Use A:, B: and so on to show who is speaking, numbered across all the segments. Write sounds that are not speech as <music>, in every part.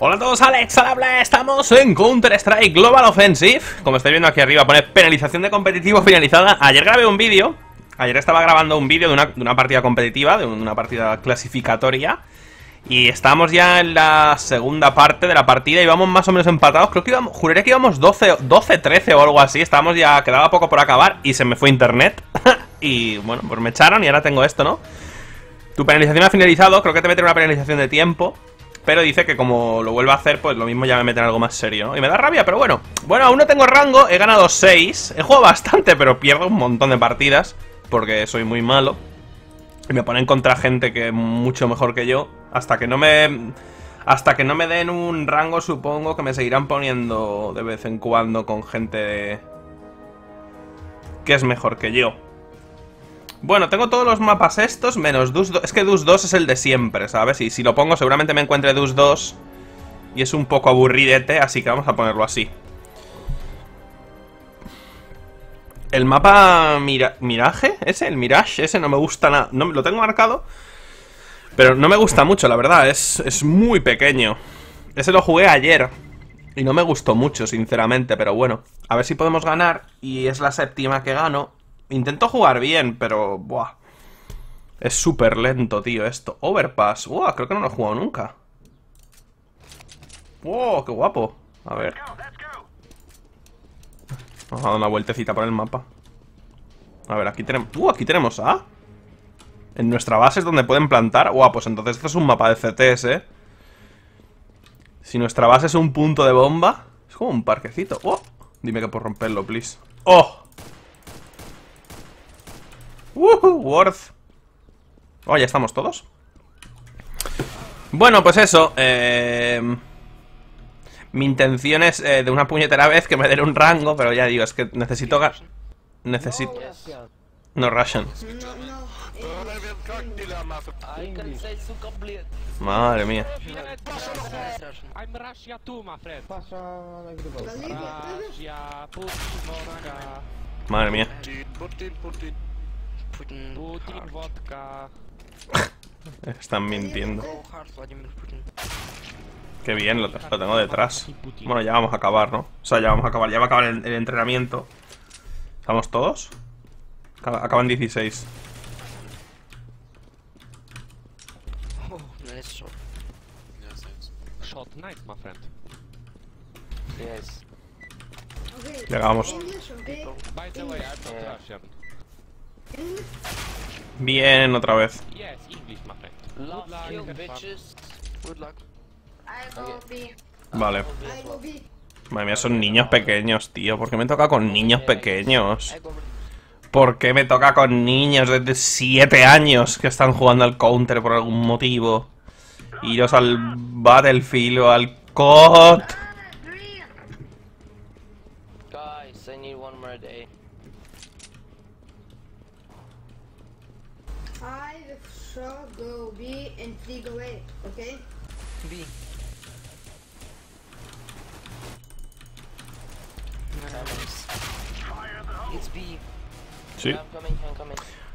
A: Hola a todos, Alex al estamos en Counter-Strike Global Offensive. Como estáis viendo aquí arriba pone penalización de competitivo finalizada. Ayer grabé un vídeo, ayer estaba grabando un vídeo de una, partida competitiva, de una partida clasificatoria. Y estamos ya en la segunda parte de la partida y vamos más o menos empatados. Creo que íbamos, juraría que íbamos 12-13 o algo así. Estábamos ya, quedaba poco por acabar y se me fue internet. <laughs> Y bueno, pues me echaron y ahora tengo esto, ¿no? Tu penalización ha finalizado, creo que te meten una penalización de tiempo pero dice que como lo vuelva a hacer, pues lo mismo ya me meten algo más serio, ¿no? Y me da rabia, pero bueno. Bueno, aún no tengo rango, he ganado 6. He jugado bastante, pero pierdo un montón de partidas. Porque soy muy malo. Y me ponen contra gente que es mucho mejor que yo. Hasta que no me... Hasta que no me den un rango, supongo que me seguirán poniendo de vez en cuando con gente... Que es mejor que yo. Bueno, tengo todos los mapas estos, menos Dus 2. Es que Dus 2 es el de siempre, ¿sabes? Y si lo pongo seguramente me encuentre Dus 2. Y es un poco aburridete, así que vamos a ponerlo así. El mapa Mira Mirage, ese, el Mirage, ese no me gusta nada. No, lo tengo marcado, pero no me gusta mucho, la verdad. Es, es muy pequeño. Ese lo jugué ayer. Y no me gustó mucho, sinceramente, pero bueno. A ver si podemos ganar. Y es la séptima que gano. Intento jugar bien, pero... Buah. Es súper lento, tío, esto. Overpass. Buah, creo que no lo he jugado nunca. ¡Wow! ¡Qué guapo! A ver. Vamos a dar una vueltecita por el mapa. A ver, aquí tenemos... ¡Uh! Aquí tenemos A. En nuestra base es donde pueden plantar. ¡Guau! Pues entonces esto es un mapa de CTS, ¿eh? Si nuestra base es un punto de bomba... Es como un parquecito. ¡Oh! Dime que puedo romperlo, please. ¡Oh! ¡Woohoo! Worth. Oh, ya estamos todos. Bueno, pues eso. Eh... Mi intención es eh, de una puñetera vez que me den un rango, pero ya digo, es que necesito... Necesito... No Russian. Madre mía. Madre mía.
B: Putin, vodka. <laughs>
A: Están mintiendo. Qué bien, lo, lo tengo detrás. Bueno, ya vamos a acabar, ¿no? O sea, ya vamos a acabar. Ya va a acabar el, el entrenamiento. ¿Estamos todos? Acaba- Acaban 16.
C: Oh, nice shot.
B: Shot nice, my friend.
C: Yes.
A: Llegamos.
D: English, okay?
B: By the way, I'm not Russian.
A: Bien, otra vez.
B: Yes, English, my friend.
C: Love
B: luck,
C: you,
B: have fun.
C: bitches. Good luck.
D: I go B.
A: Vale.
D: I.
A: Madre mía, son niños pequeños, tío. ¿Por qué me toca con niños pequeños? ¿Por qué me toca con niños de 7 años que están jugando al counter por algún motivo? Iros al Battlefield o al COD. Sí.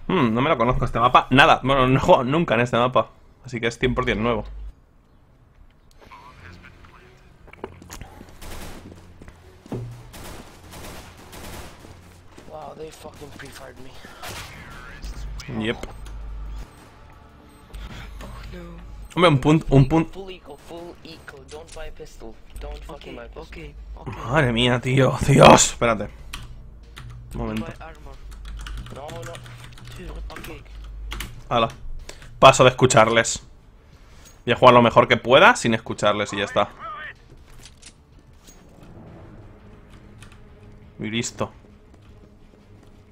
A: Hmm, no me lo conozco este mapa. Nada. Bueno, no he jugado <laughs> nunca en este mapa. Así que es 100% nuevo.
C: Wow, they fucking pre-fired me.
A: Yep.
C: No.
A: Hombre, un punto... Un punto... Madre mía, tío. Dios. Espérate. Un momento. Hala. Paso de escucharles. Voy a jugar lo mejor que pueda sin escucharles y ya está. Y listo.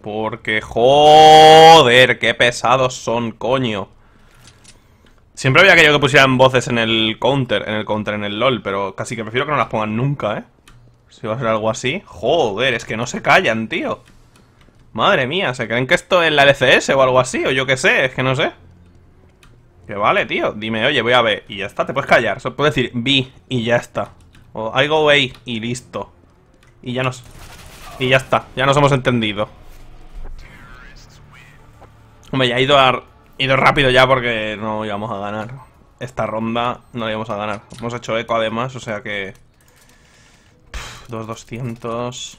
A: Porque, joder, qué pesados son, coño. Siempre había querido que pusieran voces en el counter, en el counter, en el LOL, pero casi que prefiero que no las pongan nunca, ¿eh? Si va a ser algo así. Joder, es que no se callan, tío. Madre mía, ¿se creen que esto es la LCS o algo así? O yo qué sé, es que no sé. Que vale, tío. Dime, oye, voy a ver. Y ya está, te puedes callar. Solo puedes decir B y ya está. O I go A y listo. Y ya nos. Y ya está, ya nos hemos entendido. Hombre, ya he ido, a- ido rápido ya porque no íbamos a ganar. esta ronda no la íbamos a ganar. Hemos hecho eco además, o sea que... 2.200...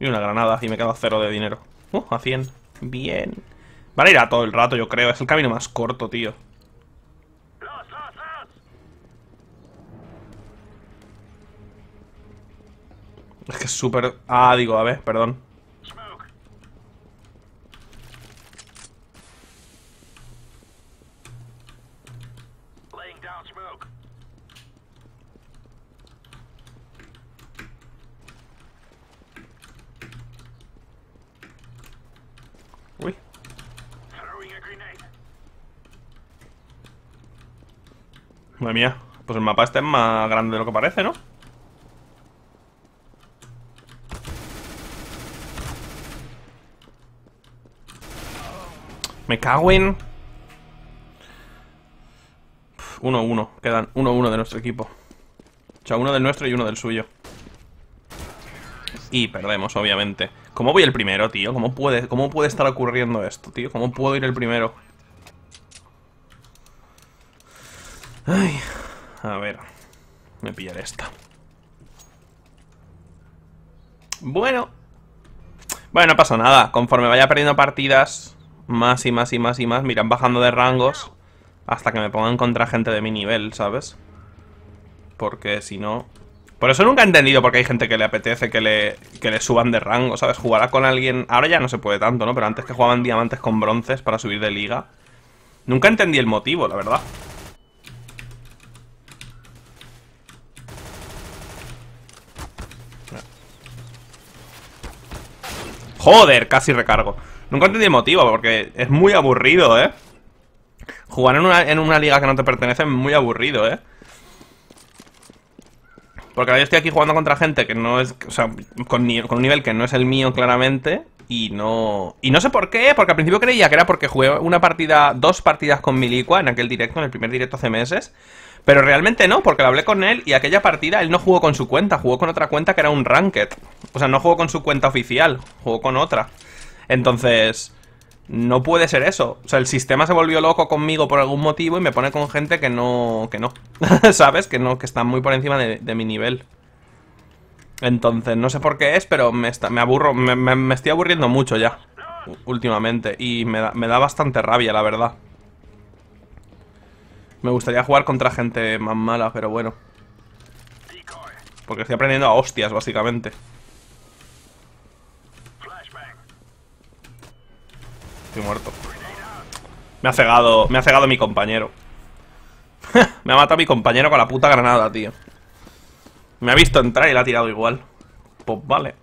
A: Y una granada, y me queda cero de dinero. Uh, a 100. Bien. Van a ir a todo el rato, yo creo. Es el camino más corto, tío. Es que es súper... Ah, digo, a ver, perdón. Uy. Madre mía. Pues el mapa este es más grande de lo que parece, ¿no? Me cago en... 1-1. Quedan 1-1 de nuestro equipo. O sea, uno del nuestro y uno del suyo. Y perdemos, obviamente. ¿Cómo voy el primero, tío? ¿Cómo puede, ¿Cómo puede estar ocurriendo esto, tío? ¿Cómo puedo ir el primero? Ay, a ver. Me pillaré esta. Bueno. Bueno, no pasa nada. Conforme vaya perdiendo partidas, más y más y más y más, miran bajando de rangos hasta que me pongan contra gente de mi nivel, ¿sabes? Porque si no... Por eso nunca he entendido por qué hay gente que le apetece que le, que le suban de rango, ¿sabes? Jugará con alguien... Ahora ya no se puede tanto, ¿no? Pero antes que jugaban diamantes con bronces para subir de liga. Nunca entendí el motivo, la verdad. Joder, casi recargo. Nunca entendí el motivo, porque es muy aburrido, ¿eh? Jugar en una, en una liga que no te pertenece es muy aburrido, ¿eh? Porque ahora yo estoy aquí jugando contra gente que no es... O sea, con, con, un nivel que no es el mío, claramente. Y no... Y no sé por qué, porque al principio creía que era porque jugué una partida... Dos partidas con Milicua en aquel directo, en el primer directo hace meses. Pero realmente no, porque lo hablé con él y aquella partida él no jugó con su cuenta, jugó con otra cuenta que era un Ranked. O sea, no jugó con su cuenta oficial, jugó con otra. Entonces, no puede ser eso. O sea, el sistema se volvió loco conmigo por algún motivo y me pone con gente que no... Que no. <laughs> ¿Sabes? Que no, que está muy por encima de, mi nivel. Entonces, no sé por qué es, pero me, me aburro... Me, me, estoy aburriendo mucho ya. Últimamente. Y me me da bastante rabia, la verdad. Me gustaría jugar contra gente más mala, pero bueno. Porque estoy aprendiendo a hostias, básicamente. Estoy muerto. Me ha cegado, me ha cegado mi compañero. <laughs> me ha matado mi compañero con la puta granada, tío. Me ha visto entrar y la ha tirado igual. Pues vale.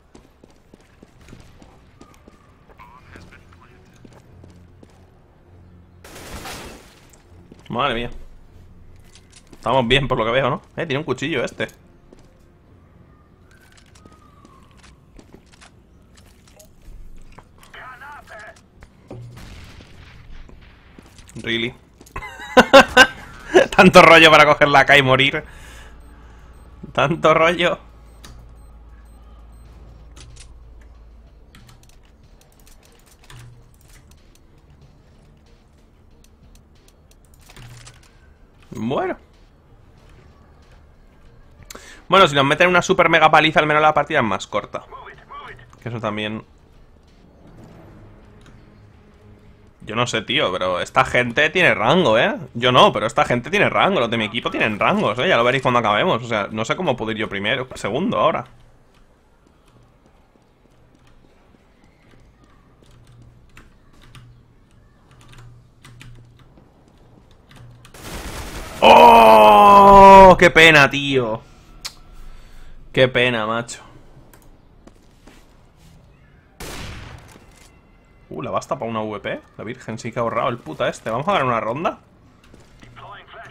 A: Madre mía. Estamos bien por lo que veo, ¿no? Eh, tiene un cuchillo este. Really. <laughs> Tanto rollo para cogerla acá y morir. Tanto rollo. Bueno. Bueno, si nos meten una super mega paliza, al menos la partida es más corta. Que eso también Yo no sé, tío, pero esta gente tiene rango, ¿eh? Yo no, pero esta gente tiene rango. Los de mi equipo tienen rangos, ¿eh? Ya lo veréis cuando acabemos. O sea, no sé cómo puedo ir yo primero, segundo ahora. ¡Oh! ¡Qué pena, tío! ¡Qué pena, macho! Uh, la basta para una VP. La Virgen sí que ha ahorrado el puta este. ¿Vamos a ganar una ronda?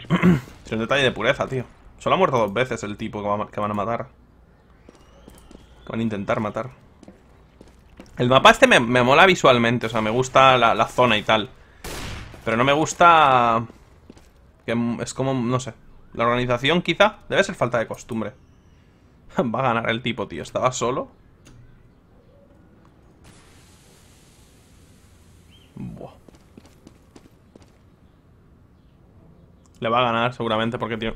A: <clears throat> es un detalle de pureza, tío. Solo ha muerto dos veces el tipo que, va, van a matar. Que van a intentar matar. El mapa este me, me mola visualmente. O sea, me gusta la, la zona y tal. Pero no me gusta... Que es como, no sé. La organización quizá. Debe ser falta de costumbre. <laughs> Va a ganar el tipo, tío. Estaba solo. Buah. Le va a ganar seguramente porque tiene...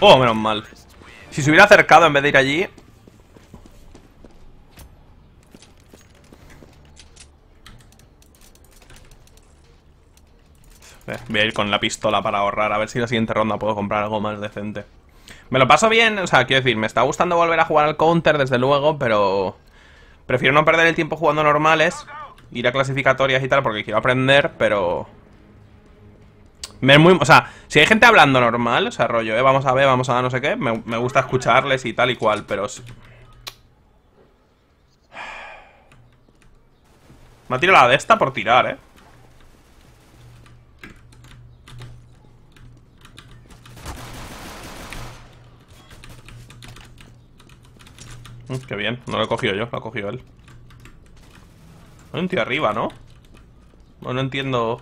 A: Oh, menos mal. Si se hubiera acercado en vez de ir allí... Eh, Voy a ir con la pistola para ahorrar, a ver si la siguiente ronda puedo comprar algo más decente. Me lo paso bien, o sea, quiero decir, me está gustando volver a jugar al counter, desde luego, pero... Prefiero no perder el tiempo jugando normales, ir a clasificatorias y tal, porque quiero aprender, pero... Me es muy, o sea, si hay gente hablando normal, o sea, rollo, eh, vamos a ver, vamos a no sé qué, me, me gusta escucharles y tal y cual, pero... si- <sighs> Me ha tirado la de esta por tirar, eh. Mm, qué bien, no lo he cogido yo, lo ha cogido él. Hay un tío arriba, ¿no? No, no entiendo.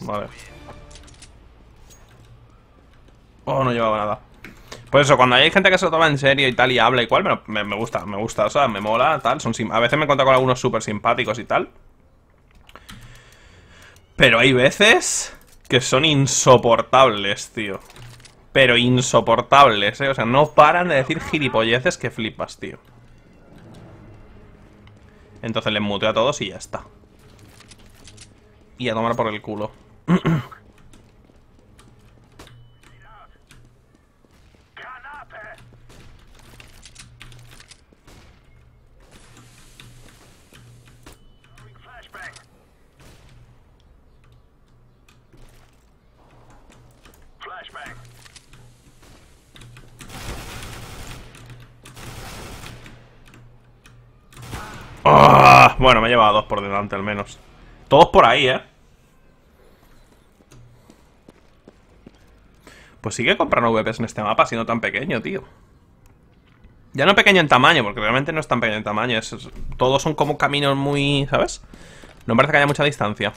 A: Vale. Oh, no llevaba nada. Pues eso, cuando hay gente que se lo toma en serio y tal y habla y cual, me, me- gusta, me gusta, o sea, me mola, tal. Son a veces me encuentro con algunos súper simpáticos y tal. Pero hay veces que son insoportables, tío. Pero insoportables, eh. O sea, no paran de decir gilipolleces que flipas, tío. Entonces les muteo a todos y ya está. Y a tomar por el culo. <clears throat> bueno, me he llevado dos por delante al menos. Todos por ahí, ¿eh? Pues sigue comprando VPs en este mapa siendo tan pequeño, tío. Ya no pequeño en tamaño, porque realmente no es tan pequeño en tamaño. todos son como caminos muy... ¿Sabes? No parece que haya mucha distancia.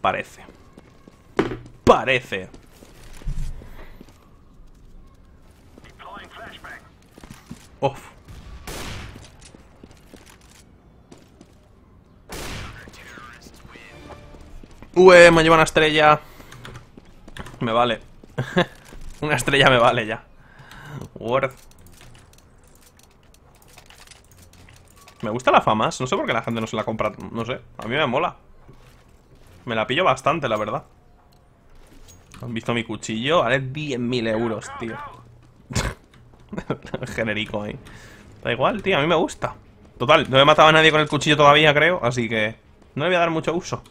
A: Parece. Parece. Uf. Ue, me lleva una estrella. Me vale. <laughs> una estrella me vale ya. Worth. Me gusta la famas. No sé por qué la gente no se la compra. No sé. A mí me mola. Me la pillo bastante, la verdad. ¿Han visto mi cuchillo? Vale 10.000 euros, tío. <laughs> Genérico ahí. Da igual, tío. A mí me gusta. Total, no he matado a nadie con el cuchillo todavía, creo. Así que no le voy a dar mucho uso.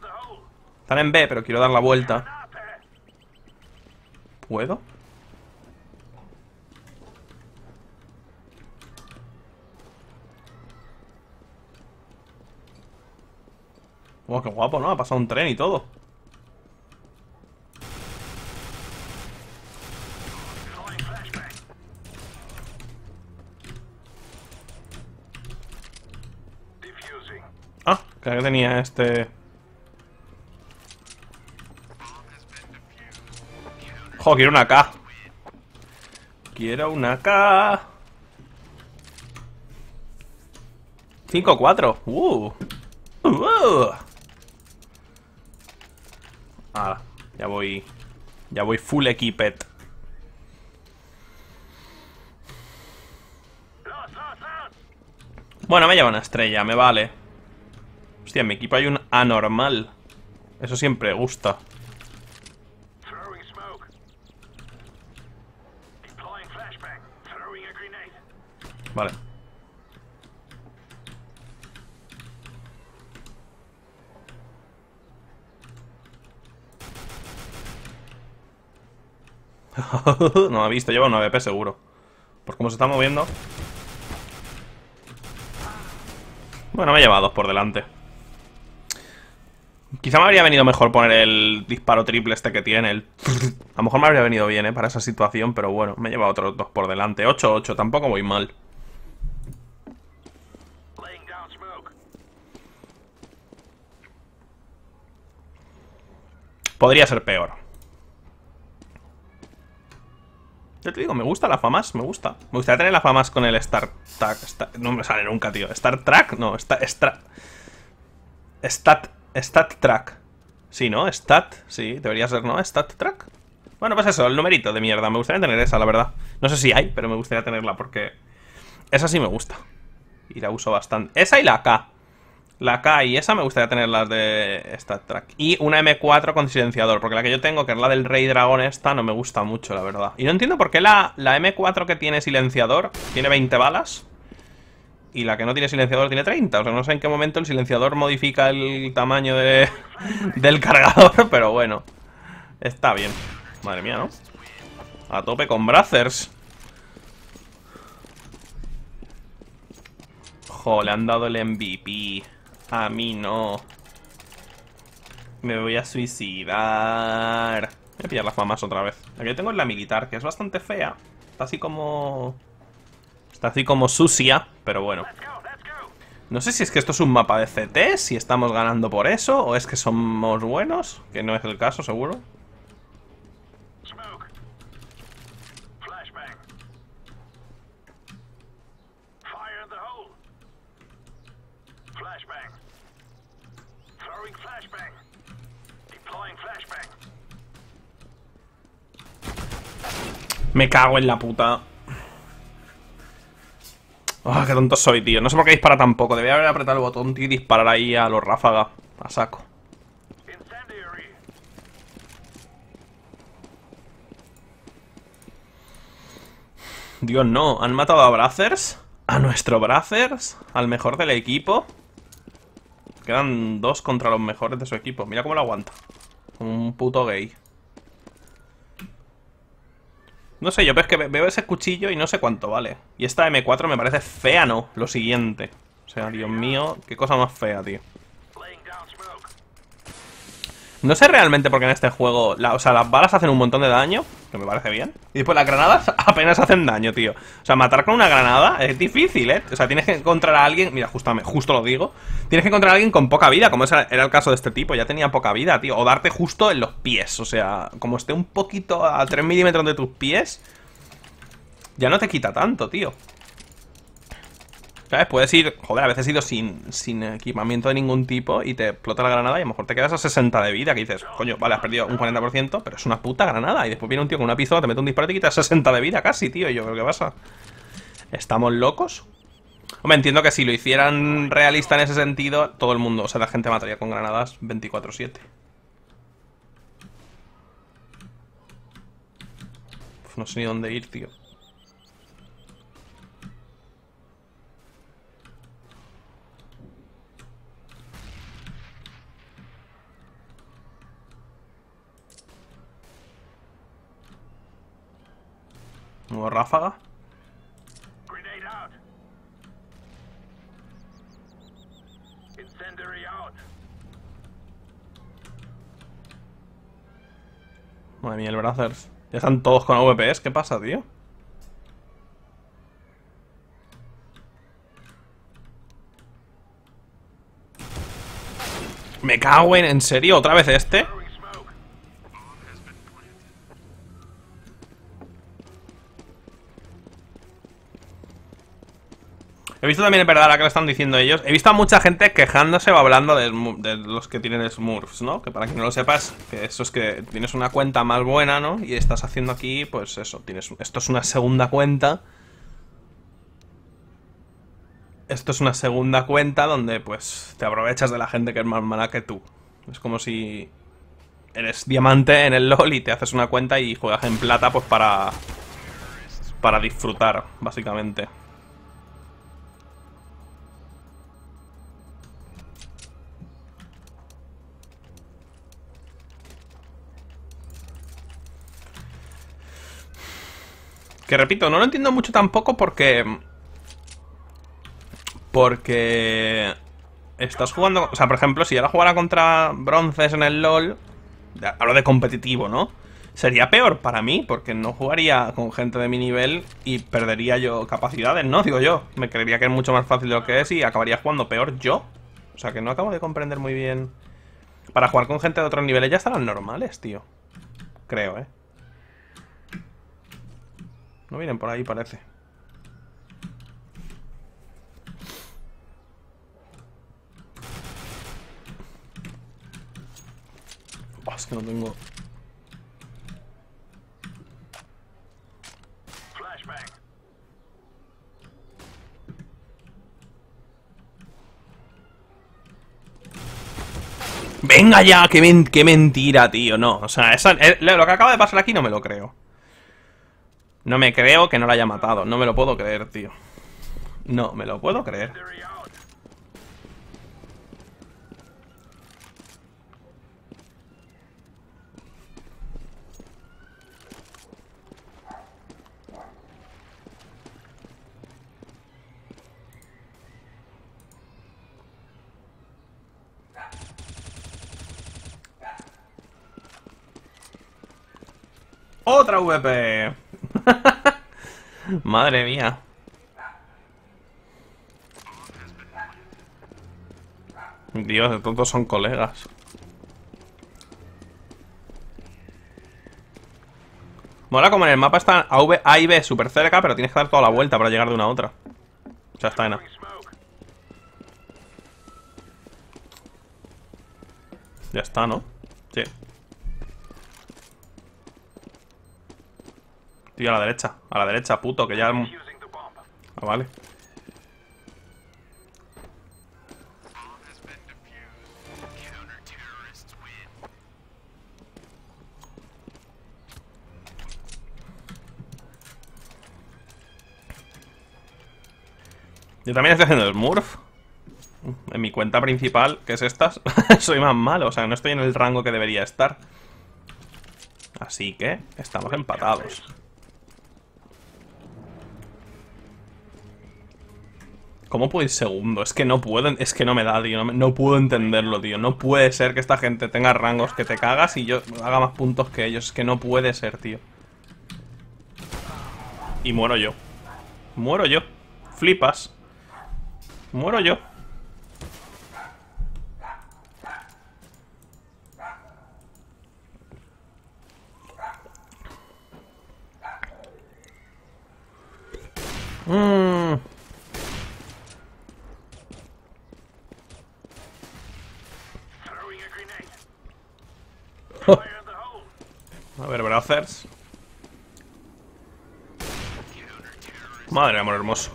E: The hole.
A: Están en B, pero quiero dar la vuelta. ¿Puedo? Oh, qué guapo, ¿no? Ha pasado un tren y todo. Ah, que tenía este... Jo, quiero una K. Quiero una K. 5-4. Uh. Uh. Ahora, ya voy... Ya voy full
E: lost.
A: Bueno, me lleva una estrella, me vale. Hostia, en mi equipo hay un anormal. Eso siempre gusta.
E: A.
A: Vale. <laughs> no me ha visto, lleva un 9p seguro. Por cómo se está moviendo. Bueno, me he llevado dos por delante. Quizá me habría venido mejor poner el disparo triple este que tiene. A lo mejor me habría venido bien, ¿eh? Para esa situación, pero bueno, me he llevado otros dos por delante. 8-8, tampoco voy mal. Podría ser peor. Yo te digo, me gusta la FAMAS, me gusta. Me gustaría tener la FAMAS con el Star Trek. No me sale nunca, tío. ¿Star Trek? No. Star... Stat... Stat Track. Sí, ¿no? Stat... Sí, debería ser, ¿no? Stat Track. Bueno, pues eso, el numerito de mierda. Me gustaría tener esa, la verdad. No sé si hay, pero me gustaría tenerla porque... Esa sí me gusta. Y la uso bastante. Esa y la K. La K y esa me gustaría tenerlas de Stat Track. Y una M4 con silenciador, porque la que yo tengo, que es la del Rey Dragón esta, no me gusta mucho, la verdad. Y no entiendo por qué la, la M4 que tiene silenciador tiene 20 balas y la que no tiene silenciador tiene 30. O sea, no sé en qué momento el silenciador modifica el tamaño de, <laughs> del cargador, <laughs> pero bueno. Está bien. Madre mía, ¿no? A tope con Brazzers. Jo, le han dado el MVP. A mí no. Me voy a suicidar. Voy a pillar las mamas otra vez. Yo tengo la militar, que es bastante fea. Está así como... Está así como sucia, pero bueno. No sé si es que esto es un mapa de CT, si estamos ganando por eso, o es que somos buenos, que no es el caso, seguro. Me cago en la puta. Ah, qué tonto soy, tío. No sé por qué dispara tan poco. Debería haber apretado el botón, tío, y disparar ahí a los ráfaga. A saco. Dios, no. ¿Han matado a Brazzers? ¿A nuestro Brazzers? ¿Al mejor del equipo? Quedan dos contra los mejores de su equipo. Mira cómo lo aguanta. Un puto gay. No sé, yo ves que ve- veo ese cuchillo y no sé cuánto vale. Y esta M4 me parece fea, ¿no? Lo siguiente. O sea, Dios mío, qué cosa más fea, tío. No sé realmente por qué en este juego, o sea, las balas hacen un montón de daño, que me parece bien. Y después las granadas <laughs> apenas hacen daño, tío. O sea, matar con una granada es difícil, ¿eh? O sea, tienes que encontrar a alguien, mira, justamente, justo lo digo, tienes que encontrar a alguien con poca vida, como era el caso de este tipo, ya tenía poca vida, tío. O darte justo en los pies, o sea, como esté un poquito a 3 milímetros de tus pies, ya no te quita tanto, tío. ¿Sabes? Puedes ir, joder, a veces he ido sin, sin equipamiento de ningún tipo y te explota la granada y a lo mejor te quedas a 60 de vida, que dices, coño, vale, has perdido un 40%, pero es una puta granada. Y después viene un tío con una pistola, te mete un disparo y te quitas 60 de vida casi, tío. Y yo creo que pasa. ¿Estamos locos? Hombre, entiendo que si lo hicieran realista en ese sentido, todo el mundo, o sea, la gente mataría con granadas 24-7. Uf, No sé ni dónde ir, tío. Nuevo ráfaga. Madre mía, el Brazzers. Ya están todos con AWPs. ¿Qué pasa, tío? Me cago en... ¿En serio? ¿Otra vez este? Visto también, es verdad, ahora que lo están diciendo ellos. He visto a mucha gente quejándose o hablando de, los que tienen Smurfs, ¿no? Que para quien no lo sepas, que eso es que tienes una cuenta más buena, ¿no? Y estás haciendo aquí, pues eso, tienes. Esto es una segunda cuenta. Esto es una segunda cuenta donde, pues, te aprovechas de la gente que es más mala que tú. Es como si eres diamante en el LOL y te haces una cuenta y juegas en plata, pues para. para disfrutar, básicamente. Que repito, no lo entiendo mucho tampoco porque... Porque... estás jugando... O sea, por ejemplo, si ahora jugara contra bronces en el LoL... Hablo de competitivo, ¿no? Sería peor para mí, porque no jugaría con gente de mi nivel y perdería yo capacidades, ¿no? Digo yo. Me creería que es mucho más fácil lo que es y acabaría jugando peor yo. O sea, que no acabo de comprender muy bien... Para jugar con gente de otros niveles ya estarán normales, tío. Creo, ¿eh? No vienen por ahí, parece. Es que no tengo... Venga ya, qué, men- qué mentira, tío. No, o sea, esa- eh, lo que acaba de pasar aquí no me lo creo. No me creo que no la haya matado. No me lo puedo creer, tío. No, me lo puedo creer. ¡Otra VP! <laughs> Madre mía. Dios, todos son colegas. Mola como en el mapa están A, A y B súper cerca, pero tienes que dar toda la vuelta para llegar de una a otra. O sea, está en A. Ya está, ¿no? Sí. Tío, a la derecha. A la derecha, puto, que ya... Ah, vale. Yo también estoy haciendo Smurf. En mi cuenta principal, que es esta, <laughs> soy más malo. O sea, no estoy en el rango que debería estar. Así que estamos empatados. ¿Cómo puedo ir segundo? Es que no puedo, es que no me da, tío. No, puedo entenderlo, tío. No puede ser que esta gente tenga rangos que te cagas y yo haga más puntos que ellos. Es que no puede ser, tío. Y muero yo. Muero yo. Flipas. Muero yo. Madre amor hermoso.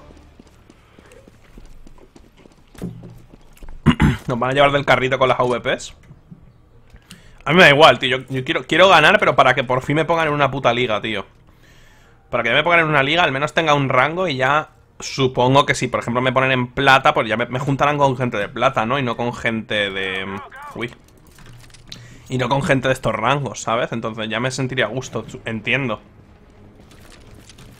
A: <clears throat> Nos van a llevar del carrito con las AVPs. A mí me da igual, tío. Yo, quiero, quiero ganar, pero para que por fin me pongan en una puta liga, tío. Para que me pongan en una liga, al menos tenga un rango y ya supongo que si, por ejemplo, me ponen en plata, pues ya me, me juntarán con gente de plata, ¿no? Y no con gente de... Uy. Y no con gente de estos rangos, ¿sabes? Entonces ya me sentiría a gusto, entiendo.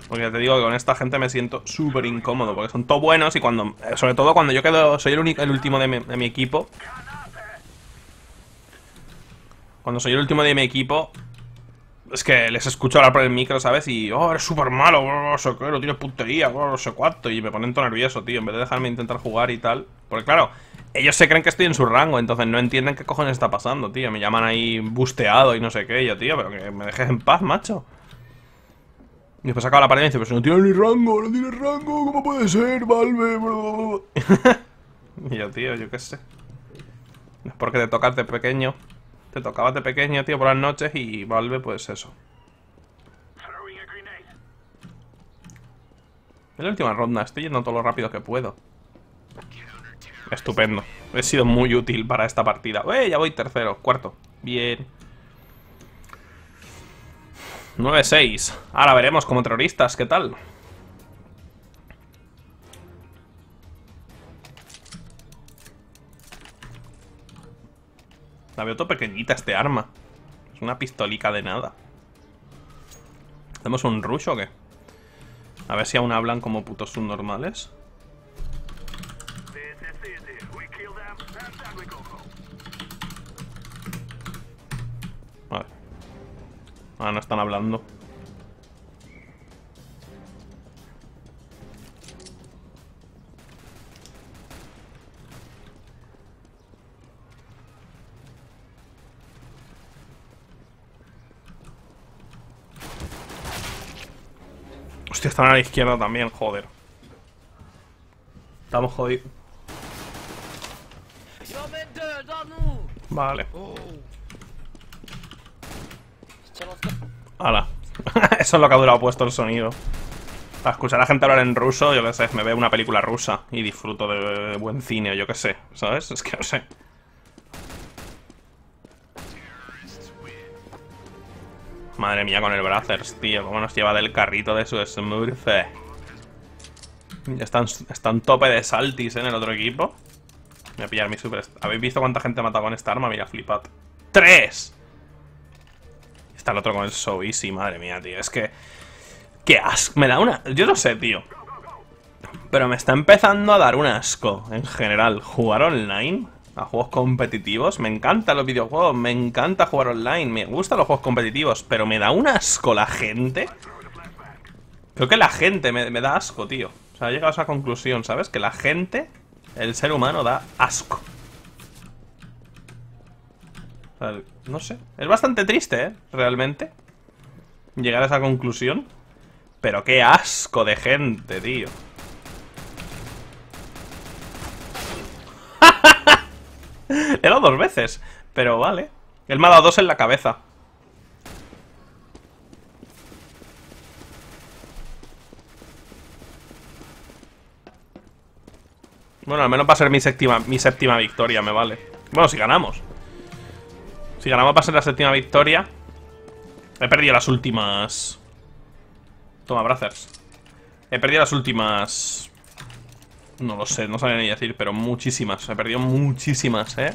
A: Porque ya te digo que con esta gente me siento súper incómodo, porque son todos buenos y cuando... Sobre todo cuando yo quedo... Soy el, único, el último de mi, equipo. Cuando soy el último de mi equipo... Es que les escucho hablar por el micro, ¿sabes? Y... Oh, eres súper malo, oh, no sé qué, no tienes puntería, oh, no sé cuánto. Y me ponen todo nervioso, tío, en vez de dejarme intentar jugar y tal. Porque claro, ellos se creen que estoy en su rango, entonces no entienden qué cojones está pasando, tío. Me llaman ahí busteado y no sé qué, yo, tío, pero que me dejes en paz, macho. Y después acaba la pared y dice, no tiene ni rango, no tiene rango, ¿cómo puede ser, Valve? <laughs> y yo, tío, yo qué sé. Es porque te tocas de pequeño. Te tocabas de pequeño, tío, por las noches y Valve, pues eso. En la última ronda, estoy yendo todo lo rápido que puedo. Estupendo. He sido muy útil para esta partida. ¡Eh! Ya voy tercero, cuarto. Bien. 9-6. Ahora veremos como terroristas, ¿qué tal? La veo todo pequeñita este arma. Es una pistolica de nada. ¿Hacemos un rush o qué? A ver si aún hablan como putos subnormales. Ah, no están hablando. Hostia, están a la izquierda también, joder. Estamos jodidos. Vale. Hala. <laughs> Eso es lo que ha durado puesto el sonido. Para escuchar a gente hablar en ruso, yo qué sé, me veo una película rusa y disfruto de buen cine o yo qué sé, ¿sabes? Es que no sé. Madre mía con el Brazzers, tío, cómo nos lleva del carrito de su Smurf. Están, están tope de saltis ¿eh? en el otro equipo. Voy a pillar mi super... ¿Habéis visto cuánta gente ha matado con esta arma? Mira, flipad. ¡Tres! Está el otro con el So Easy, madre mía, tío. Es que... ¡Qué asco! Me da una... Yo no sé, tío. Pero me está empezando a dar un asco, en general. Jugar online a juegos competitivos. Me encantan los videojuegos, me encanta jugar online, me gustan los juegos competitivos, pero me da un asco la gente. Creo que la gente me, da asco, tío. O sea, he llegado a esa conclusión, ¿sabes? Que la gente, el ser humano, da asco. O sea, no sé. Es bastante triste, ¿eh? Realmente. Llegar a esa conclusión. Pero qué asco de gente, tío. Le <laughs> he dado dos veces. Pero vale. Él me ha dado dos en la cabeza. Bueno, al menos va a ser mi séptima, mi séptima victoria, me vale. Bueno, si ganamos. Si ganamos va a ser la séptima victoria. He perdido las últimas... Toma, Brazzers. He perdido las últimas... No lo sé, no sabía ni decir, pero muchísimas. He perdido muchísimas, ¿eh?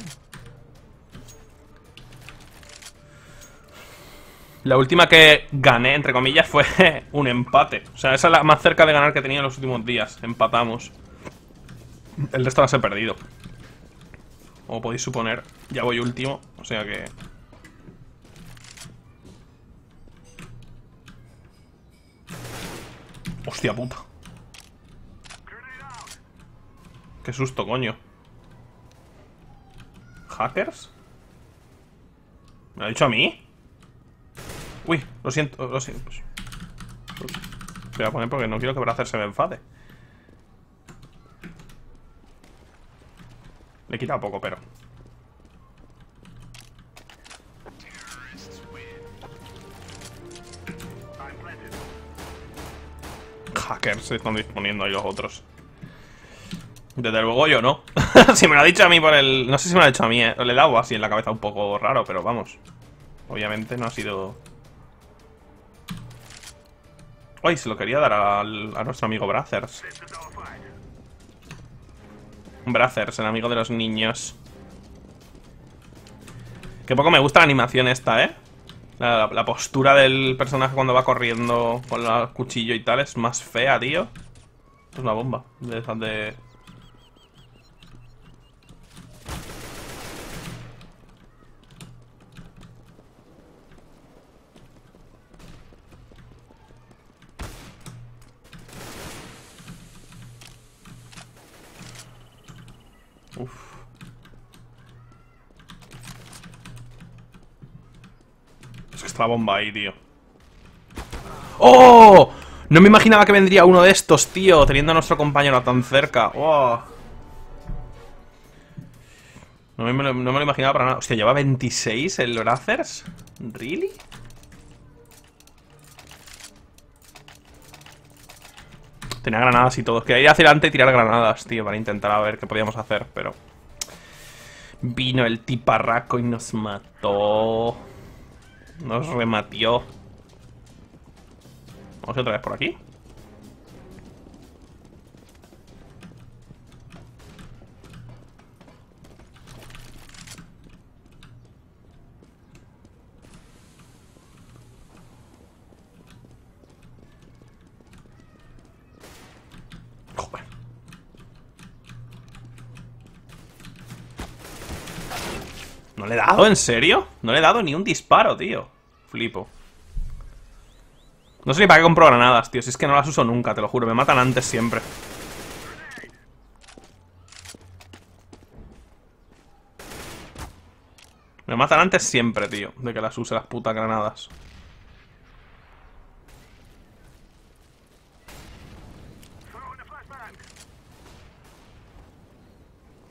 A: La última que gané, entre comillas, fue <laughs> un empate. O sea, esa es la más cerca de ganar que tenido en los últimos días. Empatamos. El resto las he perdido. Como podéis suponer, ya voy último. O sea que... Hostia puta. Qué susto, coño. ¿Hackers? ¿Me lo ha dicho a mí? Uy, lo siento, lo siento. Voy a poner porque no quiero que Bracer se me enfade. Le he quitado poco, pero... Hackers se están disponiendo ahí los otros. Desde luego yo no. <laughs> si me lo ha dicho a mí por el... No sé si me lo ha dicho a mí, ¿eh? Le he dado así en la cabeza un poco raro, pero vamos. Obviamente no ha sido... Uy, se lo quería dar al- a, nuestro amigo Brazzers. Brazzers, el amigo de los niños. Que poco me gusta la animación esta, ¿eh? La, postura del personaje cuando va corriendo con el cuchillo y tal es más fea, tío. Es una bomba. De de... bomba ahí, tío. ¡Oh! No me imaginaba que vendría uno de estos, tío, teniendo a nuestro compañero tan cerca. ¡Oh! No me, no me lo imaginaba para nada. Hostia, lleva 26 el Brazzers. ¿Really? Tenía granadas y todo. Quería ir hacia adelante y tirar granadas, tío, para intentar a ver qué podíamos hacer, pero... Vino el tiparraco y nos mató. Nos rematió. Vamos otra vez por aquí. ¿No le he dado? ¿En serio? No le he dado ni un disparo, tío. Flipo. No sé ni para qué compro granadas, tío. Si es que no las uso nunca, te lo juro. Me matan antes siempre. Me matan antes siempre, tío. De que las use las putas granadas.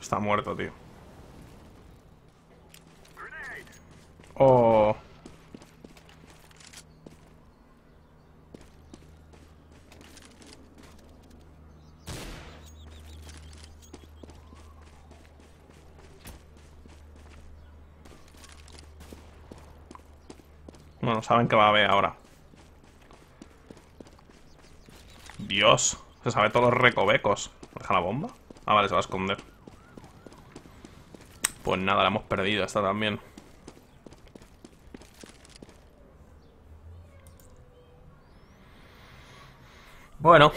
A: Está muerto, tío. Oh. Bueno, saben que va a haber ahora. Dios, se sabe todos los recovecos. ¿Deja la bomba? Ah, vale, se va a esconder. Pues nada, la hemos perdido esta también. Bueno.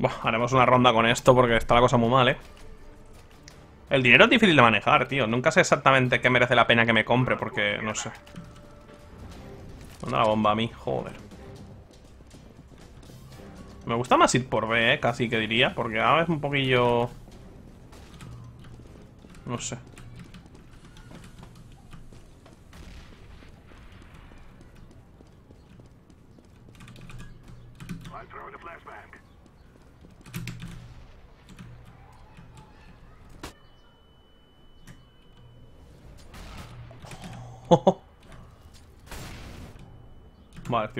A: Buah, haremos una ronda con esto porque está la cosa muy mal, ¿eh? El dinero es difícil de manejar, tío. Nunca sé exactamente qué merece la pena que me compre porque no sé. Manda la bomba a mí, joder. Me gusta más ir por B, ¿eh? casi que diría, porque ahora es un poquillo... No sé.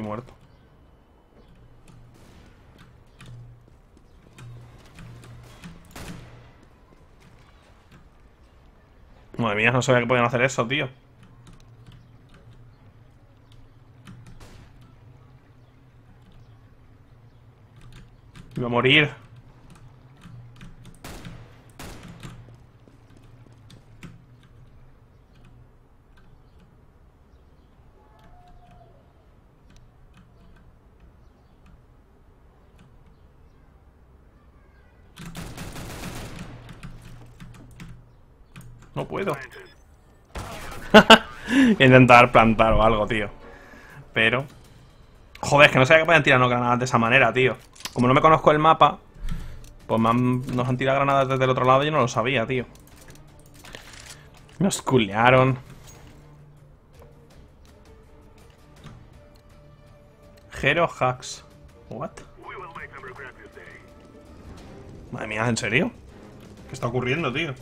A: Muerto. Madre mía, no sabía que podían hacer eso, tío. Iba a morir. No puedo. Intentar plantar o algo, tío. Pero... Joder, es que no sabía que podían tirar granadas de esa manera, tío. Como no me conozco el mapa, pues me nos han tirado granadas desde el otro lado y yo no lo sabía, tío. Nos culearon. Hero hacks. What? Madre mía, ¿en serio? ¿Qué está ocurriendo, tío?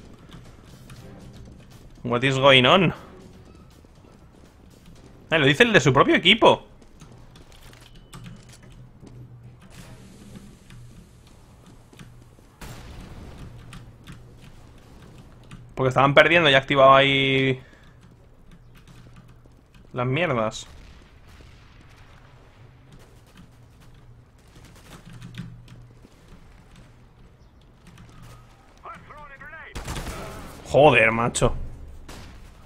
A: What is going on? Eh, lo dice el de su propio equipo. Porque estaban perdiendo y ha activado ahí... Las mierdas. Joder, macho.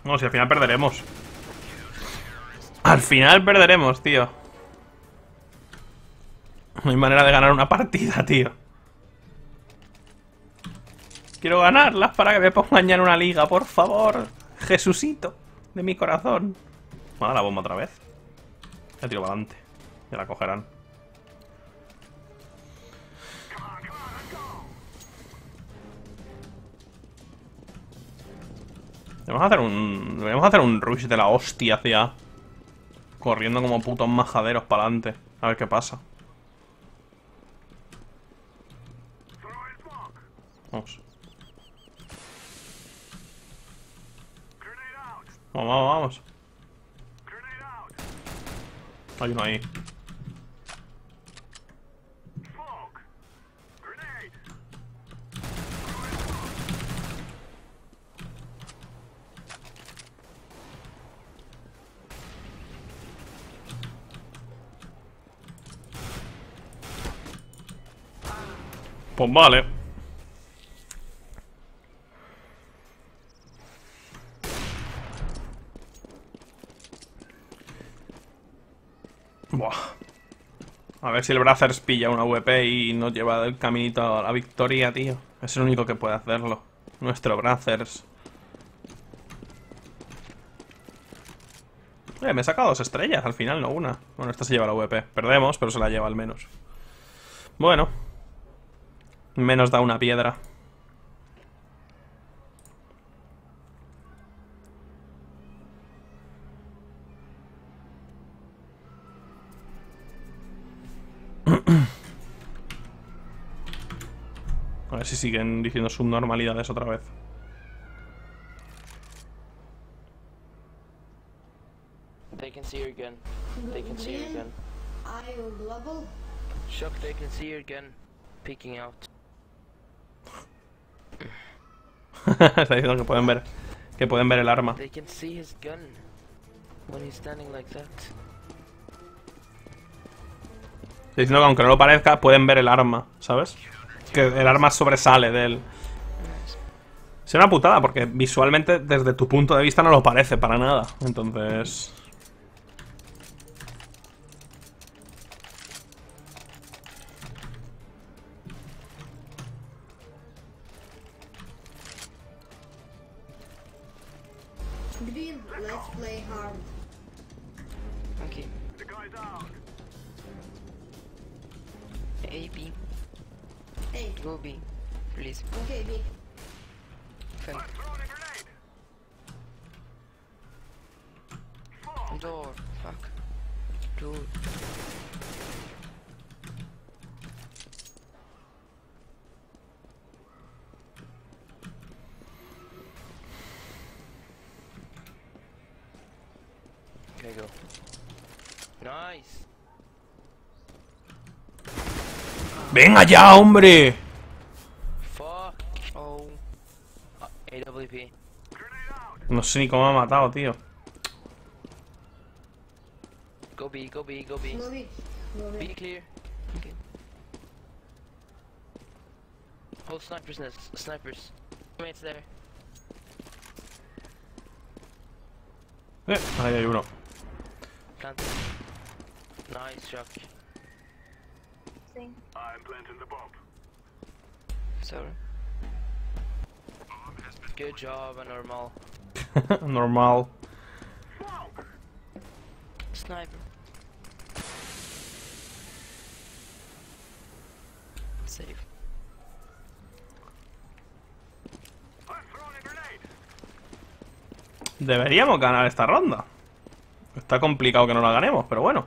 A: No, si al final perderemos. Al final perderemos, tío. No hay manera de ganar una partida, tío. Quiero ganarlas para que me pongan ya en una liga, por favor. Jesucito de mi corazón. Manda la bomba otra vez. La tiro para adelante. Ya la cogerán. Debemos hacer un. Debemos hacer un rush de la hostia hacia. Corriendo como putos majaderos para adelante. A ver qué pasa. Vamos. Vamos, vamos, vamos. Hay uno ahí. Pues vale. Buah. A ver si el Brazzers pilla una VP y nos lleva el caminito a la victoria, tío. Es el único que puede hacerlo. Nuestro Brazzers. Eh, me he sacado dos estrellas al final, no una. Bueno, esta se lleva la VP. Perdemos, pero se la lleva al menos. Bueno. Menos da una piedra. <clears throat> A ver si siguen diciendo subnormalidades otra vez.
C: They can see your gun. They can see
D: Green,
C: gun.
D: I global.
C: Shock, they can see your gun. Peeking out. <laughs>
A: Está diciendo que pueden ver que pueden ver el arma. Está diciendo que aunque no lo parezca, pueden ver el arma, ¿sabes? Que el arma sobresale de él. Es una putada, porque visualmente, desde tu punto de vista, no lo parece para nada. Entonces...
C: A, B.
D: Hey,
C: Go B. Please.
D: okay, B.
C: Thank
E: I'm throwing a grenade. Smoke.
C: Door. Fuck. Dude.
A: ¡Venga ya, hombre! No sé ni cómo me ha matado, tío.
C: Go B, go B, go B.
D: Go B. Go
C: B
D: B.
C: clear. Okay. Hold snipers nest. Snipers. Mates there.
A: Eh, ahí hay uno.
C: Plant. Nice shock.
E: I'm planting the bomb.
C: Sorry. Good job, normal. <laughs>
A: Normal.
C: Sniper. Safe.
E: I'm throwing a grenade.
A: Deberíamos ganar esta ronda. Está complicado que no la ganemos, pero bueno.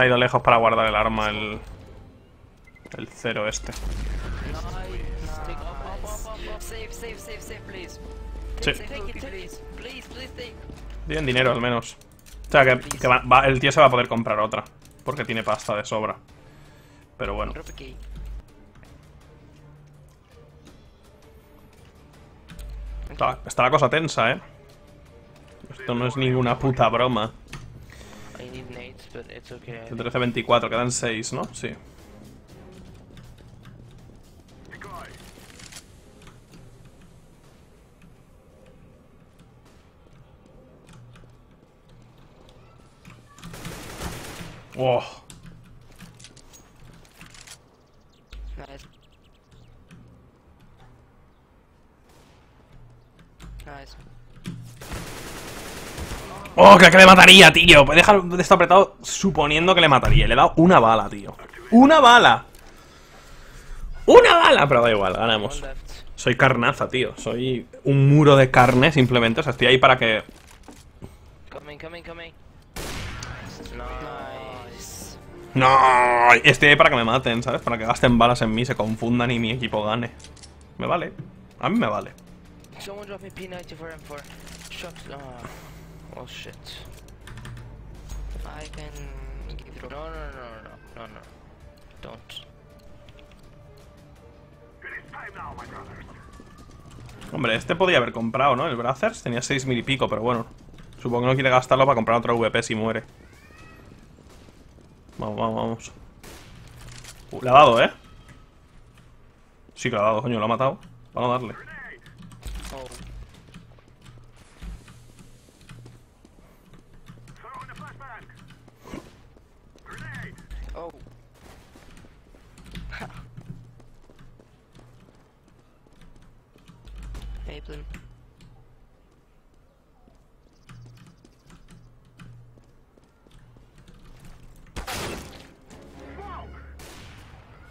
A: Ha, ido, lejos para guardar el arma el... El cero este. Sí. Tienen dinero al menos. O sea que, el tío se va a poder comprar otra. Porque tiene pasta de sobra. Pero bueno. Está, está la cosa tensa, ¿eh? Esto no es ninguna puta broma.
C: I
A: El
C: think.
A: 13-24, quedan 6, ¿no? Sí.
E: Decoy.
A: ¡Oh, creo que le mataría, tío! Puede dejar de estar apretado suponiendo que le mataría. Le he dado una bala, tío. ¡Una bala! ¡Una bala! Pero da igual, ganamos. Soy carnaza, tío. Soy un muro de carne, simplemente. O sea, estoy ahí para que...
C: Coming, coming, coming. Nice.
A: ¡No! Estoy ahí para que me maten, ¿sabes? Para que gasten balas en mí, se confundan y mi equipo gane. Me vale. A mí me vale.
C: Someone drop me P90 for M4. Shots. Oh. Oh shit.
F: I can give.
C: No, no, no, no, no, no. Don't.
A: Hombre, este podía haber comprado, ¿no? El Brazzers tenía 6 mil y pico, pero bueno. Supongo que no quiere gastarlo para comprar otro VP si muere. Vamos, vamos, vamos. Uh, le ha dado, ¿eh? Sí que le ha dado, coño, lo ha matado. Vamos a darle.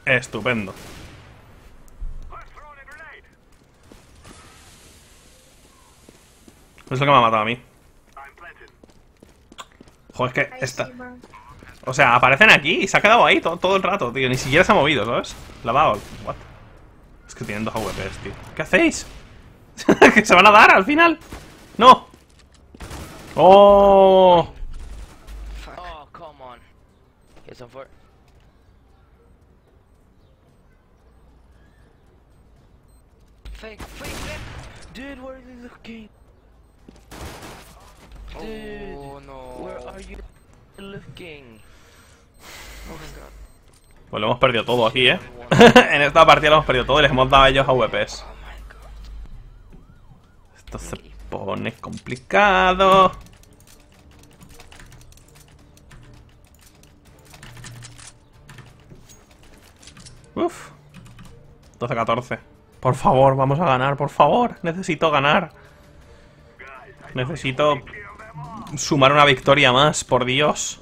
A: Estupendo. Es lo que me ha matado a mí. Joder, es que esta... O sea, aparecen aquí y se ha quedado ahí todo, todo el rato, tío. Ni siquiera se ha movido, ¿sabes? La dado. What? Es que tienen dos AWPs, tío. ¿Qué hacéis? <laughs> que se van a dar al final. No. Oh.
C: Oh, come on.
F: Fake, fake, fake.
C: Dude, where are you looking?
F: Oh,
C: Dude,
F: no.
C: Where are you looking?
F: Oh my god.
A: Pues lo hemos perdido todo aquí, ¿eh? <laughs> en esta partida lo hemos perdido todo y les hemos dado a ellos AWPs.
F: Oh my god.
A: Esto se pone complicado. Uf. 12-14. Por favor, vamos a ganar, por favor. Necesito ganar. Necesito sumar una victoria más, por Dios.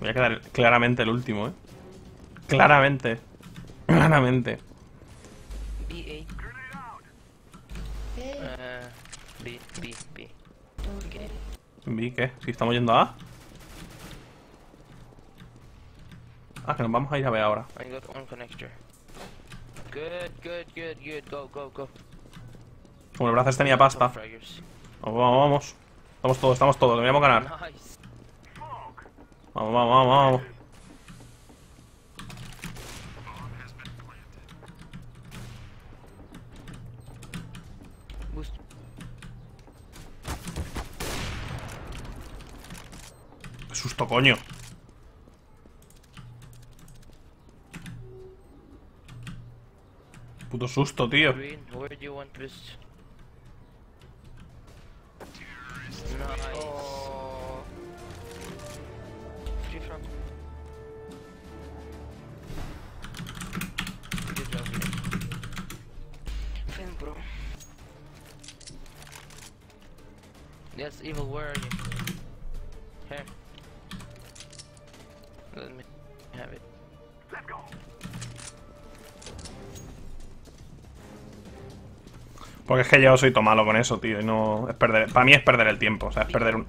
A: Voy a quedar claramente el último, ¿eh? Claramente. Claramente.
D: Hey,
C: Uh, B, B, B.
A: Que, si estamos yendo a A. Ah, que nos vamos a ir a B ahora.
C: I got one connector. Good, good, good, good. Go, go, go.
A: Como el Brazos tenía pasta. Vamos, vamos, vamos. Estamos todos, estamos todos, deberíamos ganar.
C: Nice.
A: Vamos, vamos, vamos, vamos. Qué susto, coño.
C: Green.
F: Fan, bro.
C: Yes, evil, where are you?
A: Que yo soy todo malo con eso, tío. Y no. Es perder. Para mí es perder el tiempo. O sea, es perder un.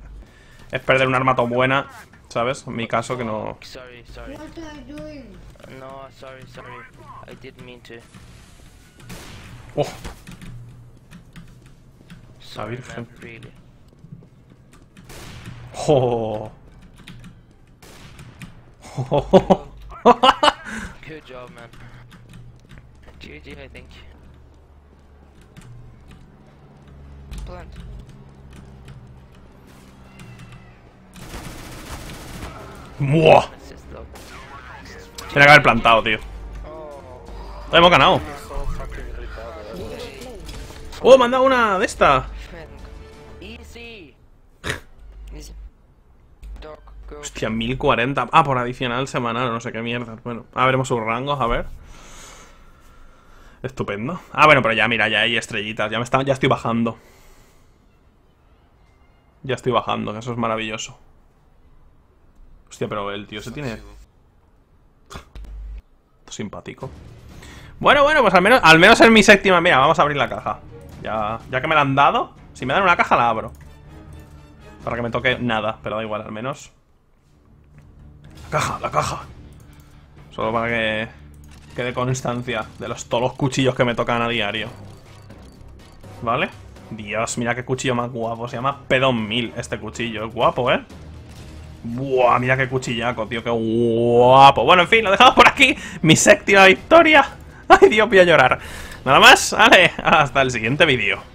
A: Es perder un arma tan buena. ¿Sabes? En mi caso que no.
C: Sorry, sorry.
D: what are you doing?
C: No, sorry, sorry. I didn't mean to.
A: ¡Oh!
C: Sorry,
A: Virgen. ¡Oh! ¡Oh! <laughs>
C: Good job, man. GG, I think.
A: Que haber plantado, tío.
F: Oh.
A: Hemos ganado. ¡Oh, me han dado una de esta! <laughs> Hostia, 1040. Ah, por adicional semanal, no sé qué mierda. Bueno, a veremos sus rangos, a ver. Estupendo. Ah, bueno, pero ya, mira, ya hay estrellitas. Ya, me está, ya estoy bajando. Ya estoy bajando, eso es maravilloso. Hostia, pero el tío se tiene... Simpático. Bueno, bueno, pues al menos, al menos en mi séptima... Mira, vamos a abrir la caja. Ya, ya que me la han dado, si me dan una caja la abro. Para que me toque nada, pero da igual, al menos. La caja, la caja. Solo para que quede constancia de los, todos los cuchillos que me tocan a diario. ¿Vale? Dios, mira qué cuchillo más guapo. Se llama Pedon 1000 este cuchillo. Es guapo, ¿eh? Buah, mira qué cuchillaco, tío, qué guapo. Bueno, en fin, lo dejamos por aquí. Mi séptima victoria. Ay, Dios, voy a llorar. Nada más, vale, hasta el siguiente vídeo.